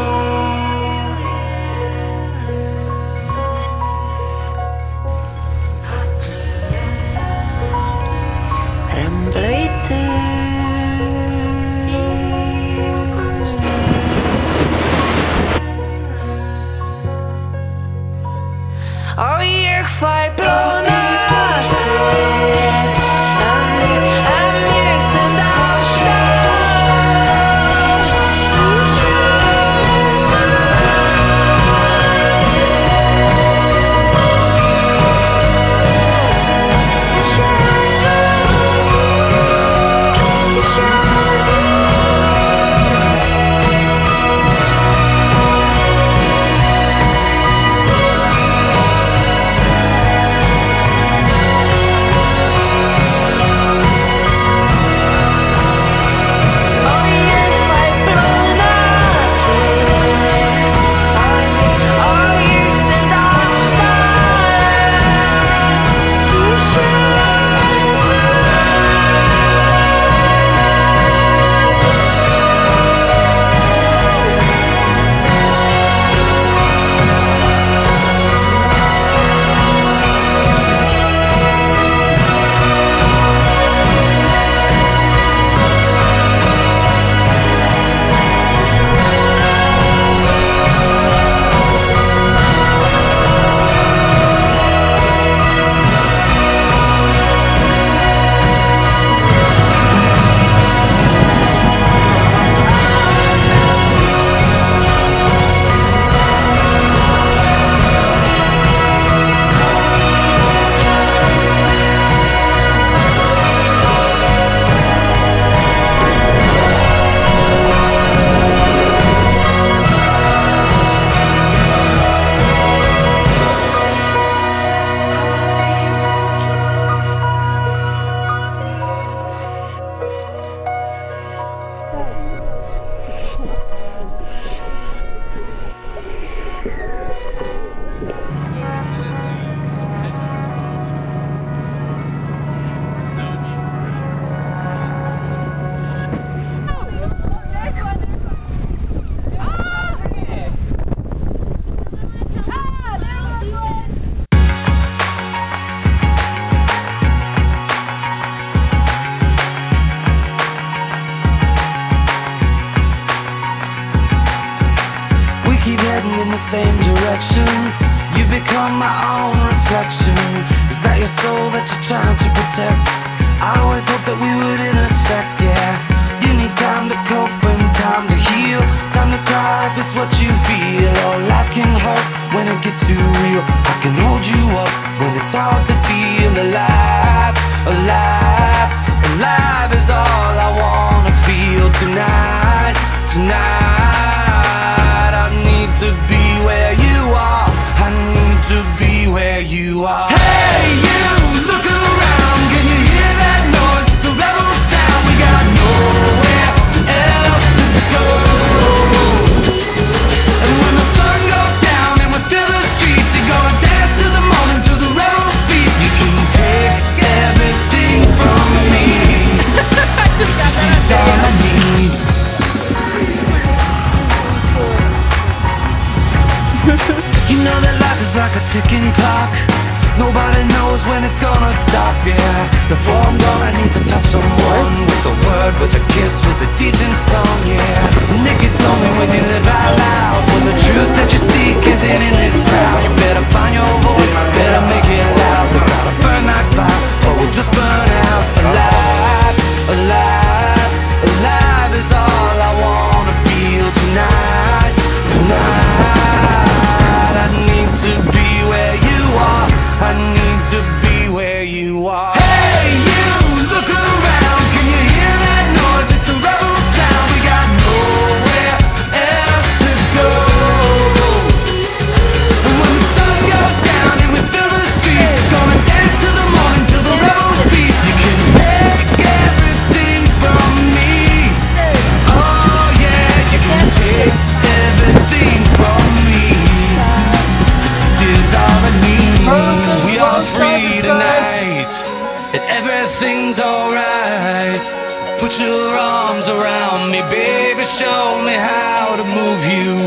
know. Direction You become my own reflection. Is that your soul that you're trying to protect? I always hope that we would intersect, yeah. You need time to cope and time to heal. Time to cry if it's what you feel. Oh, life can hurt when it gets too real. I can hold you up when it's hard to feel alive yeah Before I'm gone I need to touch someone With a word, with a kiss, with a decent song, yeah. And it gets lonely when you live out loud When the truth that you seek isn't in this crowd. You better find your voice, better make it loud. We gotta burn like fire, or we'll just burn move you.